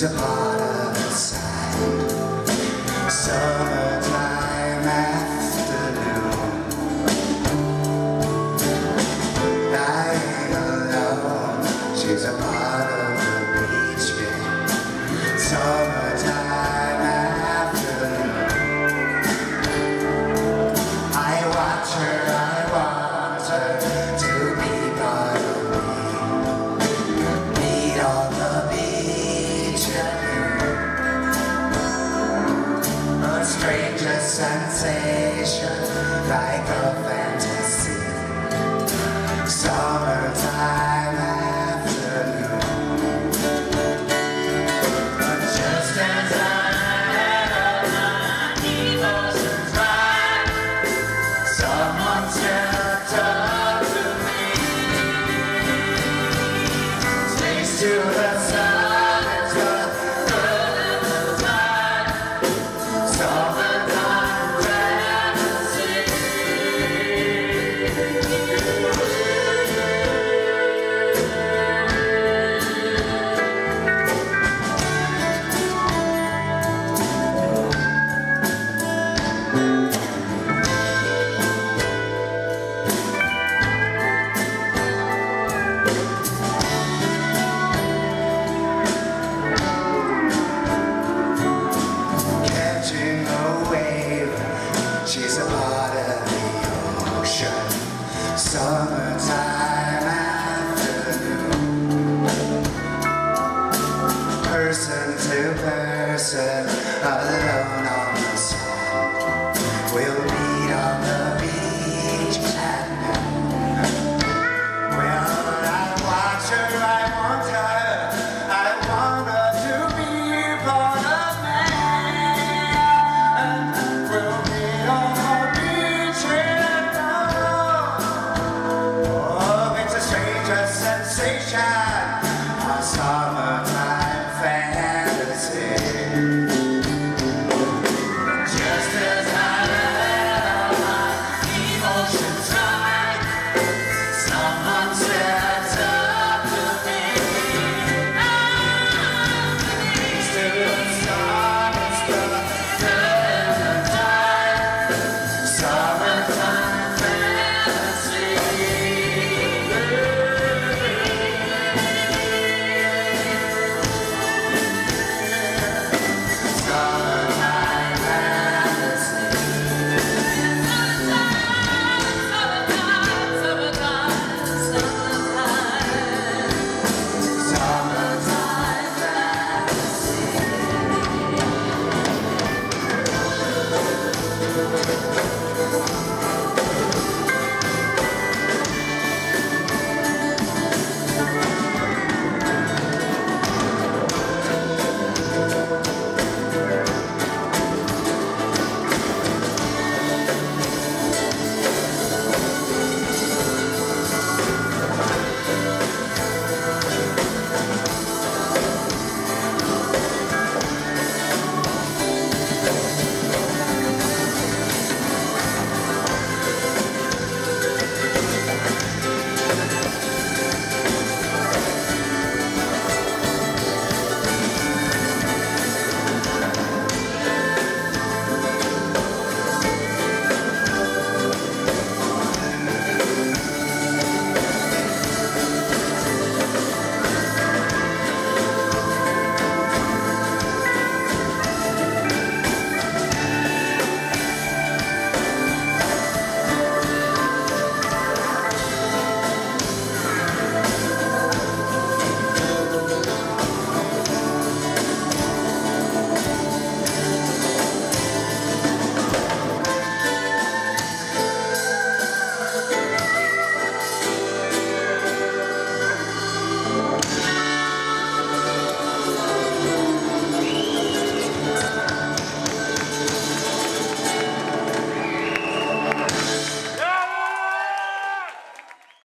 She's a part of the side. Like a wave. Someone